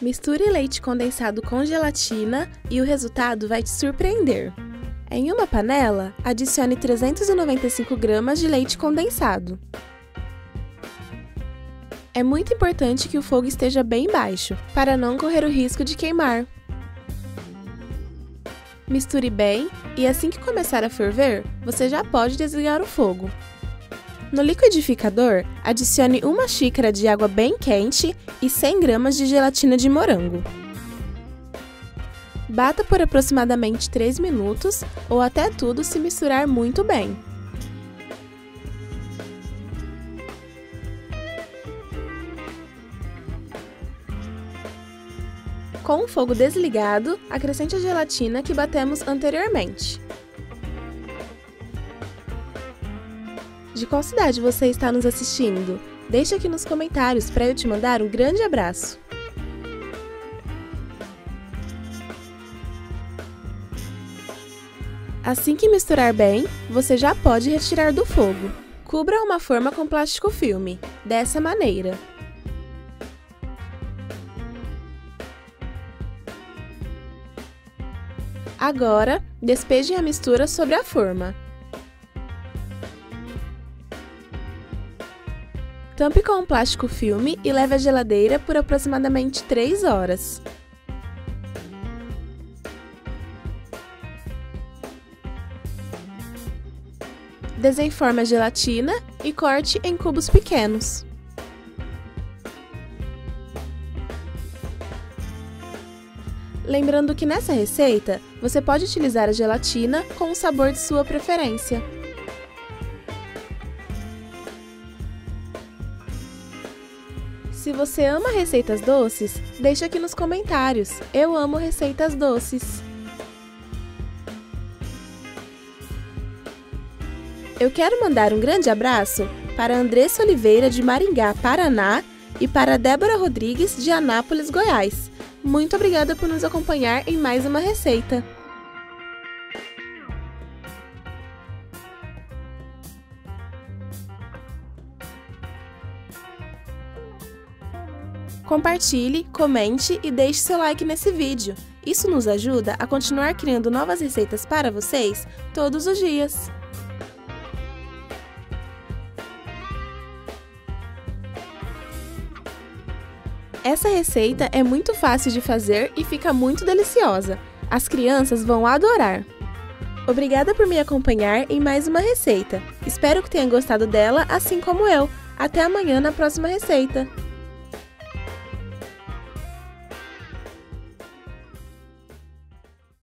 Misture leite condensado com gelatina e o resultado vai te surpreender. Em uma panela, adicione 395 gramas de leite condensado. É muito importante que o fogo esteja bem baixo, para não correr o risco de queimar. Misture bem e assim que começar a ferver, você já pode desligar o fogo. No liquidificador, adicione uma xícara de água bem quente e 100 gramas de gelatina de morango. Bata por aproximadamente 3 minutos ou até tudo se misturar muito bem. Com o fogo desligado, acrescente a gelatina que batemos anteriormente. De qual cidade você está nos assistindo? Deixe aqui nos comentários para eu te mandar um grande abraço. Assim que misturar bem, você já pode retirar do fogo. Cubra uma forma com plástico filme, dessa maneira. Agora, despeje a mistura sobre a forma. Tampe com um plástico filme e leve à geladeira por aproximadamente 3 horas. Desenforme a gelatina e corte em cubos pequenos. Lembrando que nessa receita, você pode utilizar a gelatina com o sabor de sua preferência. Se você ama receitas doces, deixe aqui nos comentários. Eu amo receitas doces. Eu quero mandar um grande abraço para Andressa Oliveira de Maringá, Paraná e para Débora Rodrigues de Anápolis, Goiás. Muito obrigada por nos acompanhar em mais uma receita. Compartilhe, comente e deixe seu like nesse vídeo. Isso nos ajuda a continuar criando novas receitas para vocês todos os dias. Essa receita é muito fácil de fazer e fica muito deliciosa. As crianças vão adorar! Obrigada por me acompanhar em mais uma receita. Espero que tenha gostado dela assim como eu. Até amanhã na próxima receita!